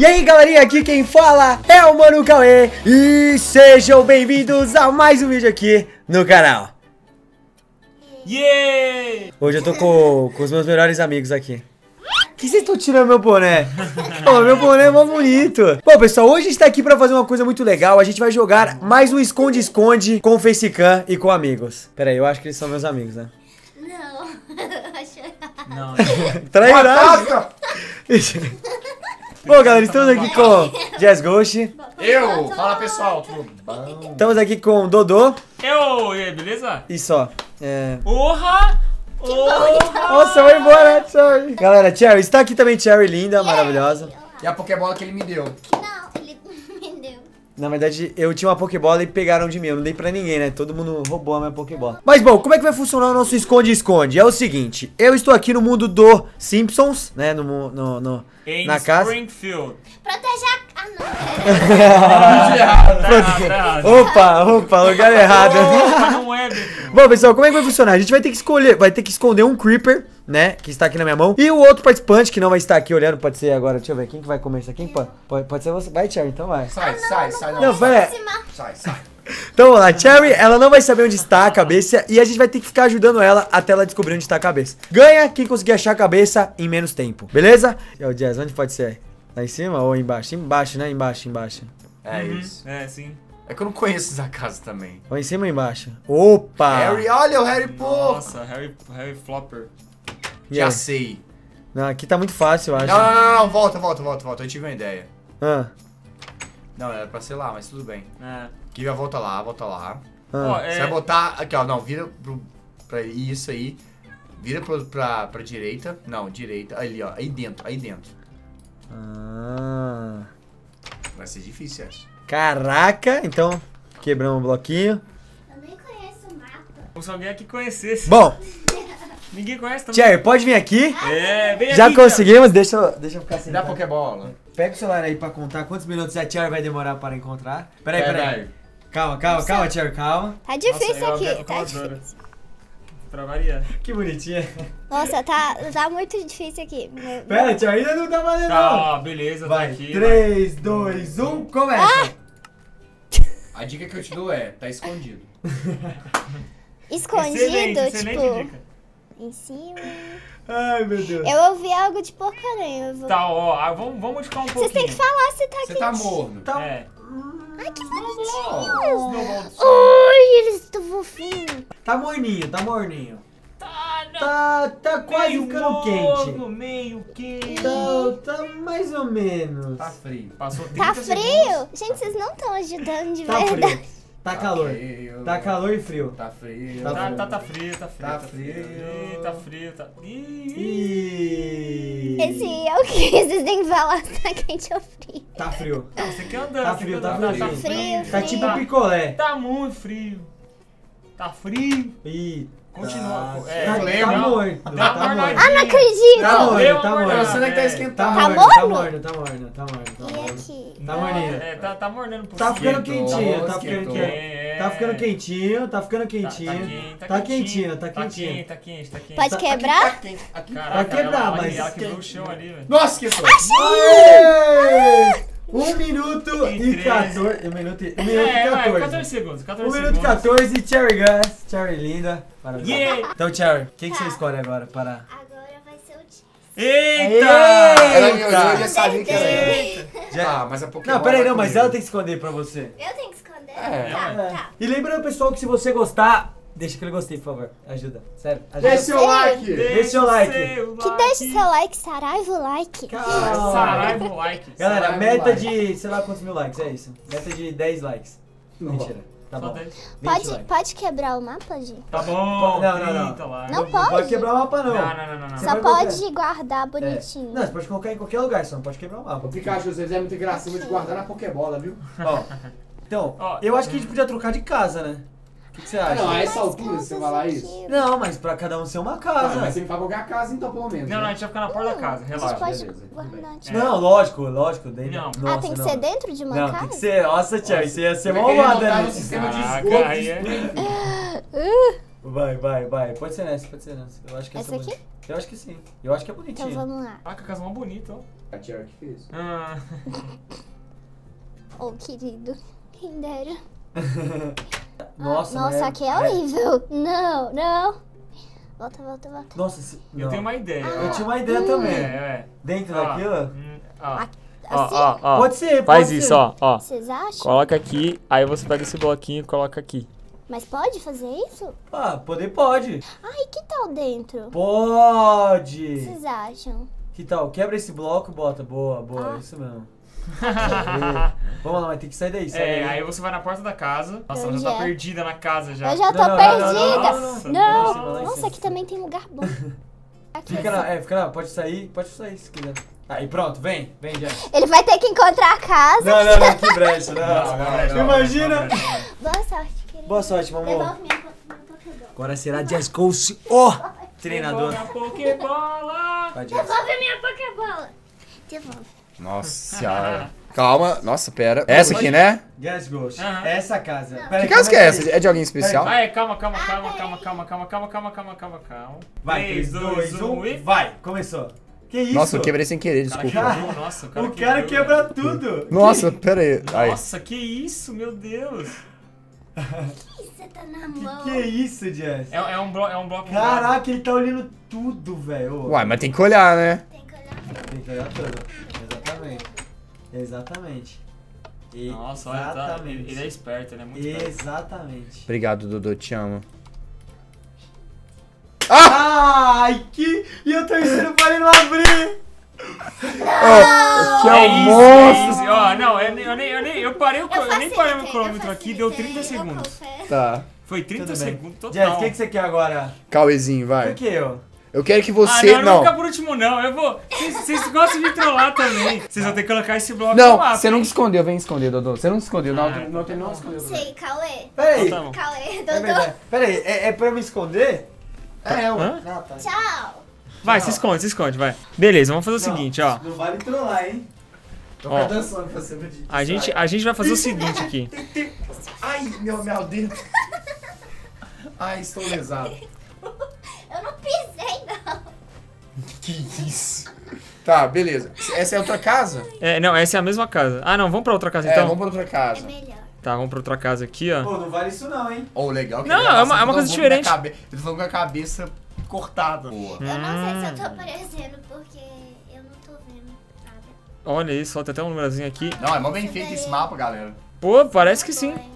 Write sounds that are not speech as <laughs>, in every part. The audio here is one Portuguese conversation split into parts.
E aí galerinha, aqui quem fala é o Mano Cauê E sejam bem-vindos a mais um vídeo aqui no canal Yeah! Hoje eu tô com, com os meus melhores amigos aqui que vocês estão tirando meu boné? Pô, meu boné é mó bonito. Bom, pessoal, hoje a gente tá aqui pra fazer uma coisa muito legal. A gente vai jogar mais um esconde-esconde com o Facecam e com amigos. Pera aí, eu acho que eles são meus amigos, né? Não, <laughs> acho errado. Não, Trairagem. <laughs> Bom, galera, estamos aqui com Jazz Ghost. Eu! Fala pessoal, tudo bom? Estamos aqui com Dodô. eu, e aí, beleza? E só. É... Porra! Nossa, vai embora, Cherry. Galera, Cherry, está aqui também Cherry, linda, maravilhosa. E a Pokébola que ele me deu? Não, ele me deu. Na verdade, eu tinha uma Pokébola e pegaram de mim. Eu não dei pra ninguém, né? Todo mundo roubou a minha Pokébola. Mas bom, como é que vai funcionar o nosso esconde-esconde? É o seguinte, eu estou aqui no mundo do Simpsons, né? No, no, no- Em na casa. Springfield. Proteger a... Ah, não. Tá errado, tá errado. Opa, opa, lugar errado. Opa, não é. Bom, pessoal, como é que vai funcionar? A gente vai ter que escolher, vai ter que esconder um Creeper, né? Que está aqui na minha mão. E o outro participante, que não vai estar aqui olhando, pode ser agora. Deixa eu ver, quem que vai começar? Quem pode? Pode, pode ser você. Vai, Cherry, então vai. Sai, sai, sai. Não, Não, vai. Cima. Sai, sai. Então vamos lá, Cherry, ela não vai saber onde está a cabeça e a gente vai ter que ficar ajudando ela até ela descobrir onde está a cabeça. Ganha quem conseguir achar a cabeça em menos tempo, beleza? E o Jazz, onde pode ser? Lá em cima ou embaixo? Embaixo, né? Embaixo, embaixo. É Uhum, isso. É, sim. É que eu não conheço essa casa também. Ou em cima ou embaixo? Opa! Harry, olha o Harry Potter. Nossa, Harry, Harry Flopper. E Já aí? sei. Não, aqui tá muito fácil, eu acho. Não, não, não, não, volta, volta, volta, volta. Eu tive uma ideia. Ah, Não, era pra ser lá, mas tudo bem. É. Aqui vai volta lá, volta lá. Ó, ah. é... Você vai botar. Aqui, ó, não, vira pro, pra isso aí. Vira pro, pra, pra direita. Não, direita. Ali, ó. Aí dentro, aí dentro. Ah. Vai ser difícil essa. Caraca, então quebramos um bloquinho. Eu nem conheço o mapa. Como se alguém aqui conhecesse. Bom, <laughs> Ninguém conhece também. Cherry, pode vir aqui. É, vem Já aqui, conseguimos, deixa eu, deixa eu ficar Dá sentado. Pokébola. Pega o celular aí pra contar quantos minutos a Cherry vai demorar para encontrar. Peraí, Pera peraí. aí. Calma, calma, calma, Cherry, calma. Tá Nossa, difícil eu aqui, tá difícil. Pra variar. Que bonitinha. Nossa, tá, tá muito difícil aqui. Pera, Cherry, ainda não tá valendo Tá, não. beleza, tá Vai, aqui. 3, 2, 1, começa. A dica que eu te dou é, tá escondido. <laughs> Escondido, Excelente, excelente tipo, dica. Em cima. Ai, meu Deus. Eu ouvi algo de porcaria. Vou... Tá, ó, ah, vamos, vamos modificar um pouquinho. Vocês têm que falar se tá Você aqui. tá morno. Tá- É. Ai, que bonitinho. Ui, eles estão fofinhos. Tá morninho, tá morninho. Tá, não. Tá, tá quase meio ficando morno, quente. meio quente. Tá, tá mais ou menos. Tá frio. Passou 30 Tá segundos. frio? Gente, vocês não estão ajudando de Tá verdade. frio. Tá calor. frio. Tá calor e frio. Tá frio. Tá Tá, tá, tá frio, tá frio. Tá frio. frio. Ih, tá frio, tá. Ih. Esse é o que vocês têm que falar tá quente ou frio. Tá frio. Não, você quer andando. Tá frio, tá andando. frio. Tá Frio, Tá frio. tipo picolé. Tá muito frio. Tá frio. E... Continua. Tá, É, tá, lembra? tá morto. Tá Tá morto. mornadinho. Ah, não acredito! Tá morno, tá morno. mornada, Você não é que tá é. Tá morno, morno? tá morno, tá morno, tá morno. Tá E morno. aqui? Tá morninho. É, tá, tá mordendo um pouquinho. Tá ficando Esquentou, quentinho, tá ficando quentinho. É. Tá ficando quentinho, tá ficando Tá, tá quentinho. Tá quentinho, tá Tá quentinho. quente, tá quente, tá quente. Pode Tá- quebrar? Vai quebrar, mas- Ela quebrou o chão ali, velho. Nossa, que foi. Aê! 1 minuto E e três. 14. 1 minuto e 1 minuto É, e vai, 14. 14 segundos, 14 1 minuto e segundos. 14, Cherry Gus. Cherry linda. Parabéns. Yeah! Então, Cherry, o que, que você Tá. escolhe agora para. Agora vai ser o Jess. Eita! Ela me olhou e já sabia que era Ah, mas a Pokémon. Não, peraí, não, mas ela tem que esconder pra você. Eu tenho que esconder? É. Tá, É. tá. E lembrando, pessoal, que se você gostar, deixa aquele gostei, por favor. Ajuda. Sério. Ajuda. Deixa seu like. Deixa seu like. seu Que deixe seu like, Saraiva o like. Calma. Saraiva o like. Galera, Saraiva meta like. de, sei lá quantos mil likes, é isso. Meta de 10 likes. Não. Mentira. Tá Só bom. 10. 20 Pode, likes. pode quebrar o mapa, Gi? Tá bom, Não, não, não. 30 lá. Não Não pode pode? quebrar o mapa, não. Não, não, não, não, não. Você Só vai pode guardar É. bonitinho. Não, você pode colocar em qualquer lugar, só não pode quebrar o mapa. O Pikachu, vocês é muito vou te guardar na Pokébola, viu? Ó, então, Ó, eu acho que a gente podia trocar de casa, né? O que, que você Ah, acha? não, a Mas essa altura você vai lá aqui. isso? Não, mas pra cada um ser uma Ah, casa. mas você me alugar a casa então, pelo menos. Não, não, a né? gente vai ficar na porta da casa, relaxa. pode guardar. tipo- Não, lógico, lógico. Daí, Não. Nossa, ah, tem que não. ser dentro de uma Não, casa? tem que ser. Nossa, Tia, isso ia ser né? no sistema de esgoto é- Springfield. Vai, vai, vai. Pode ser nessa, pode ser nessa. Eu acho que Essa é aqui? Eu acho que sim. Eu acho que é Então bonitinho. vamos lá. Ah, que casa mó bonita, ó. A Tiara que fez. Ah, <laughs> Oh, querido. Quem dera. <laughs> Nossa, Nossa, né? aqui é horrível. Não, não. Volta, volta, volta. Nossa, se... eu tenho uma ideia. Eu tinha uma Hum. ideia É, também. é. Dentro Ó, daquilo? hum, ó. Assim? Ó, ó, ó. Pode ser, Faz pode isso, ser. ó, ó. Vocês acham? Coloca aqui, aí você pega esse bloquinho e coloca aqui. Mas pode fazer isso? Ah, poder pode. Ai, que tal dentro? Pode. Vocês acham? Que tal? Quebra esse bloco e bota. Boa, boa. Ah. Isso mesmo. <laughs> Vamos lá, mas tem que sair daí. Sai É, daí. aí você vai na porta da casa. Nossa, ela já tá é? perdida na casa já. Eu já tô Não, não, perdida. não, Não, Nossa, não, aqui também tem lugar bom. <laughs> Aqui Fica assim. lá, é, fica lá. Pode sair, pode sair se quiser. Aí, pronto, vem, vem. Ele vai ter que encontrar a casa. Não, não, não, que brecha, não. Não, não, não, Imagina. não, não, não. Boa sorte, querido. Boa sorte, mamô. Devolve minha, minha Pokébola. Agora será Jazz Coast, o treinador. Devolve a Pokébola! Devolve minha Pokébola. Devolve. Nossa <laughs> senhora. Calma, nossa, pera. Essa aqui, né? Jazz Ghost, Aham. essa casa. Pera aí, Que casa que é essa? É de alguém especial? Vai, calma, calma, calma, calma, calma, calma, calma, calma, calma, calma, calma. Vai, 3, 2, 1 e... vai. Começou. Que isso? Nossa, eu quebrei sem querer, Cara, desculpa. quebrou, nossa, o cara O cara quebra velho. tudo. <laughs> Nossa, pera aí. Nossa, que isso, meu Deus. <laughs> Você tá na mão. Que isso, Jazz? É, é um, blo é um bloco... Caraca, ele tá olhando tudo, velho. Uai, mas tem que olhar, né? Tem que olhar. Tem que olhar tudo. Exatamente. Exatamente. Nossa, olha, tá, Exatamente. ele, ele é esperto, ele é muito esperto. Exatamente. Obrigado, Dudu, te amo. Ai, que... E eu torcendo pra ele não abrir. Que É almoço! é. Ó, não, eu nem, eu nem, eu nem, eu parei o, cro- eu nem parei o cronômetro eu aqui, deu facilitei, 30 eu segundos. Tá. Foi 30 Tudo bem. segundos total. Jazz, o que, que você quer agora? Cauezinho, O vai. que eu? Eu quero que Ah, você. não, eu não vou não. ficar por último, não. Eu vou. Vocês, gostam de trollar também. Vocês vão ter que colocar esse bloco Não, lá. você não escondeu, vem esconder, Dodô. Você não escondeu, não, Ah, não, tem tá não escondeu. Sei, Cauê. Peraí. Então tá. Cauê, É Dodô. verdade. Peraí, é, é pra eu me esconder? É, ué. Hã? Ah, tá. Tchau. Vai, se esconde, se esconde, vai. Beleza, vamos fazer o Não, seguinte, ó. Não vale trollar, hein? Tô Ó. dançando pra você no. A gente, a gente vai fazer o seguinte aqui. <laughs> Ai, meu, meu dedo. Ai, estou lesado. <laughs> Eu não pisei, não. Que isso? Tá, beleza. Essa é outra casa? É, não, essa é a mesma casa. Ah, não, vamos pra outra casa É, então? vamos pra outra É casa. melhor. Tá, vamos pra outra casa aqui, ó. Pô, não vale isso não, hein? Ô, legal que Não, é gravação uma- é uma tá coisa diferente. cabe- Eu tô falando com a cabeça cortada. Boa. Eu não sei se eu tô Hum. aparecendo porque eu não tô vendo nada. Olha isso, ó, tem até um númerozinho aqui. Não, é mó bem feito esse mapa, galera. Pô, parece que sim. Bom, hein?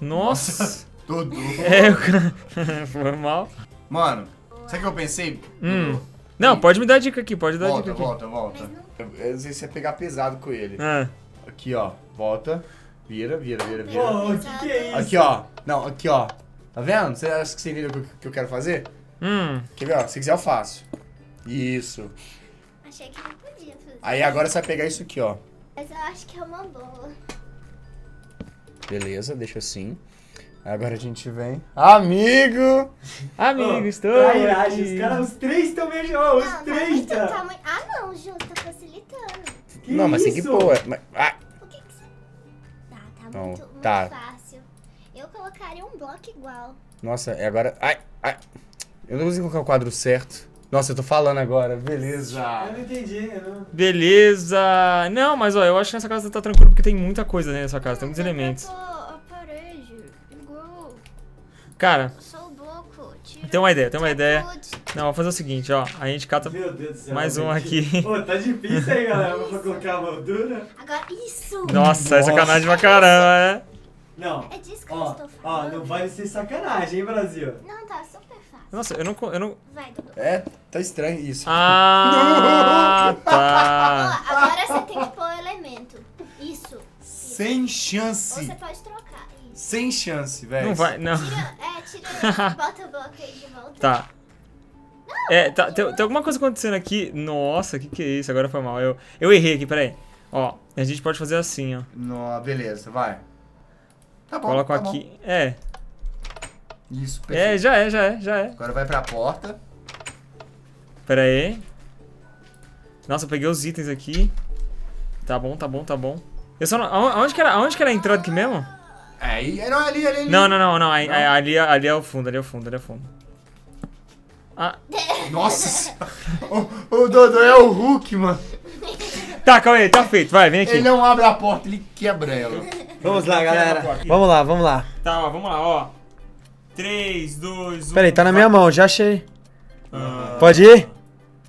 Nossa. Tudo. <laughs> É, cara. <laughs> Foi mal. Mano, sabe o que eu pensei? Hum. Não, pode me dar dica aqui, pode dar Volta, dica aqui. volta, volta. Eu, eu não sei se ia pegar pesado com ele. Ah, Aqui, ó. Volta. Vira, vira, vira, vira. Pô, o que que é isso? Aqui, ó. Não, aqui, ó. Tá vendo? Você acha que você entendeu o que, que eu quero fazer? hum. Quer ver, ó? Se quiser, eu faço. Isso. Achei que não podia fazer. Aí agora você vai pegar isso aqui, ó. Mas eu acho que é uma boa. Beleza, deixa assim. Agora a gente vem. Amigo! Amigo, estou. Trairagem, aqui. os caras, os três estão meio... Ó, os não, tá três tá... tá muito... Ah, não, Ju, tá facilitando. Que não, mas tem que pôr. Mas, ah, Por que que você... Tá, tá Não, muito, muito tá. fácil. Eu colocaria um bloco igual. nossa, é agora. Ai, ai. Eu não consigo colocar o quadro certo. Nossa, eu tô falando agora. Beleza. Eu não entendi, não... Beleza. Não, mas ó, eu acho que nessa casa tá tranquilo porque tem muita coisa né, nessa casa, tem muitos Não, elementos. tô. Cara, Eu tem uma ideia, tem uma ideia. Não, vou fazer o seguinte, ó. A gente cata. Meu Deus do céu. Mais um gente. aqui. Pô, tá difícil aí, galera, pra colocar a moldura. Agora, isso! Nossa, é sacanagem pra caramba, né? Não. É disso que eu Ó, estou ó, falando. não vale ser sacanagem, hein, Brasil? Não, tá super fácil. Nossa, eu não. Eu não... Vai, Dudu. É, tá estranho isso. Ah, <laughs> Ó, tá. agora você tem que pôr o elemento. Isso. Sem Ou chance. você pode trocar. Sem chance, velho. Não vai, não. Tira, é, tira. <laughs> bota o bloco aí de volta. Tá. É, tá, tem, tem alguma coisa acontecendo aqui. Nossa, que que é isso? Agora foi mal. Eu, eu errei aqui, peraí. Ó, a gente pode fazer assim, ó. No, beleza, vai. Tá bom. Coloco tá bom. aqui. É, Isso, é, perfeito. já é, já é, já é. Agora vai pra porta. Pera aí. Nossa, eu peguei os itens aqui. Tá bom, tá bom, tá bom. Eu só não. aon- Aonde que era, aonde que era a entrada aqui mesmo? É, aí, é, não, ali, ali, ali. Não, não, não, não. aí- Não? Ali, ali é o fundo, ali é o fundo, ali é o fundo. Ah, <laughs> Nossa o, o Dodô é o Hulk, mano. Tá, calma aí, tá feito. Vai, vem aqui. Ele não abre a porta, ele quebra ela. Vamos lá, galera. Vamos lá, vamos lá. Tá, ó, vamos lá, ó. 3, 2, 1. Pera aí, tá na minha mão, já achei. Ah, Pode ir?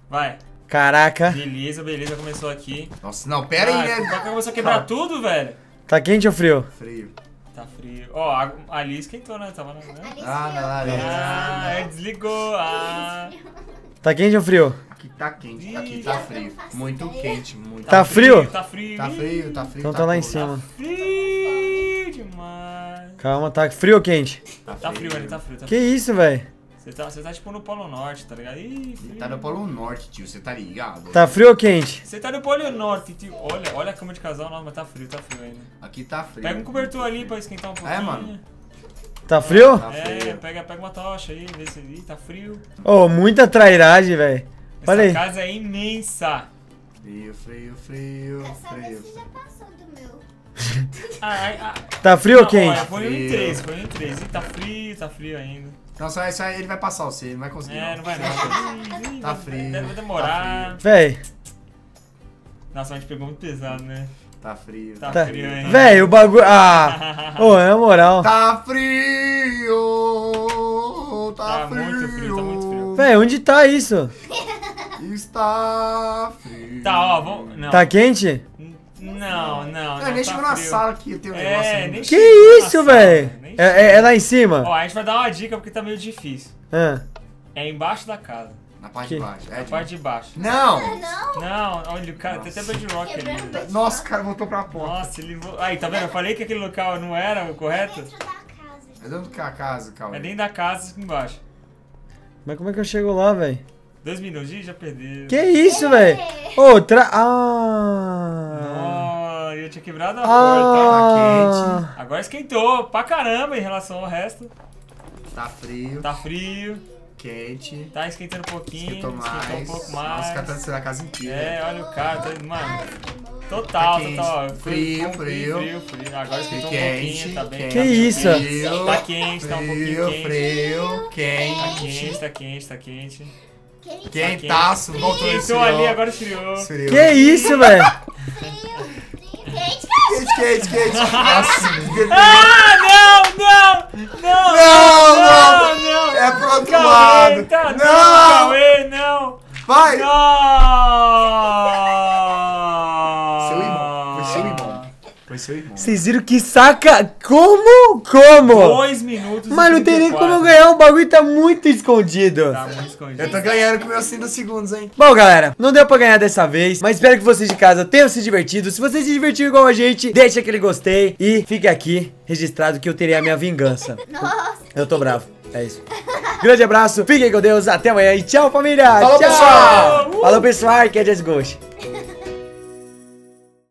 Vai. Caraca. Beleza, beleza, começou aqui. Nossa, não, pera aí, né? Começou a quebrar tudo, velho. Tá quente ou frio? Frio. Tá frio. Ó, a- ali esquentou, né? Tava na. Né? Ah, na laranja. Ah, é, desligou. Ah. Tá quente ou frio? Aqui tá quente, aqui tá frio. Muito quente, muito Tá frio? Tá frio. Tá frio, tá frio. Então tá tá lá em cold. cima. Frio demais. Calma, tá frio ou quente? Tá frio ali, tá frio. Tá Que frio. isso, velho? Você tá, você tá tipo no Polo Norte, tá ligado? Ih, frio. Tá no Polo Norte, tio, você tá ligado? Tá frio ou quente? Você tá no Polo Norte, tio. Olha, olha a cama de casal, não, mas tá frio, tá frio ainda. Aqui tá frio. Pega um cobertor ali pra esquentar um pouquinho. É, mano. Tá frio? Tá É, frio. pega, pega uma tocha aí, vê se Ih, tá frio. Ô, muita trairagem, velho. Essa Olha aí. casa é imensa. Frio, frio, frio, Dessa vez frio. você já passou do meu. Ai, ai, ai. Tá frio ou Não, quente? olha, foi um em Frio. três, foi um em três. Ih, tá frio, tá frio ainda. Não, só, só ele vai passar você, ele não vai conseguir. É, não vai não. Ih, Tá vai- frio, Vai tá demorar. Véi, Nossa, a gente pegou muito pesado, né? Tá frio. Tá, tá. frio ainda. Véi, o bagulho. Ah! Ô, na moral. Tá frio! Tá, Tá frio! muito frio, tá muito frio. Véi, onde tá isso? Está frio. Tá, ó, vamos. Não. Tá quente? Não, não. Ah, não nem tá chegou na sala que tem um é, negócio. É, ainda. nem que isso, velho? É, é, lá em cima? Ó, a gente vai dar uma dica porque tá meio difícil. É, é embaixo da casa. Na parte que? de baixo. É, na de... parte de baixo. Não! É, não, não olha, o cara tem até bedrock ali. Nossa, o cara voltou pra porta. Nossa, ele... Aí, tá vendo? Eu falei que aquele local não era o correto? É dentro da casa. É dentro da casa, calma. É dentro da casa, embaixo. Mas como é que eu chego lá, velho? 2 minutos Ih, já perdi. Que isso, velho? Outra. Ah! Eu tinha quebrado a ah. porta. Tá tá quente. Agora esquentou pra caramba em relação ao resto. Tá frio. Tá frio. Quente. Tá esquentando um pouquinho. Esquentou, mais. esquentou um pouco mais. Nossa, o cara tá sendo a casa inteira. É, olha o cara, tá, mano. Total, tá total. Frio, frio, frio, frio. Agora esquentou quente, um pouquinho, tá bem. Quente, que isso? Frio, tá quente, frio, tá um pouquinho quente. Frio, quente. Tá quente, tá quente, tá quente. Quentaço, Tá voltou Esquentou ali, agora esfriou. Esfriou. Que isso, velho? quente. Quente, quente, quente. Nossa, Ah, não, não! Não! Não, não! não. é pro outro lado. tá, não! Não, Cauê, não! vai. Não! Seu irmão, foi seu irmão. Foi seu irmão. Vocês viram que saca? Como? Como? Dois minutos Mas não tem nem 34. como eu ganhar, o bagulho tá muito escondido. Tá muito escondido. Eu tô ganhando com meus 5 segundos, hein? Bom, galera, não deu pra ganhar dessa vez, mas espero que vocês de casa tenham se divertido. Se você se divertiu igual a gente, deixa aquele gostei e fique aqui registrado que eu terei a minha vingança. <laughs> Nossa. Eu tô bravo, é isso. Grande abraço, fiquem com Deus, até amanhã e tchau, família! Falou, tchau. pessoal! Falou, pessoal, que é desgosto.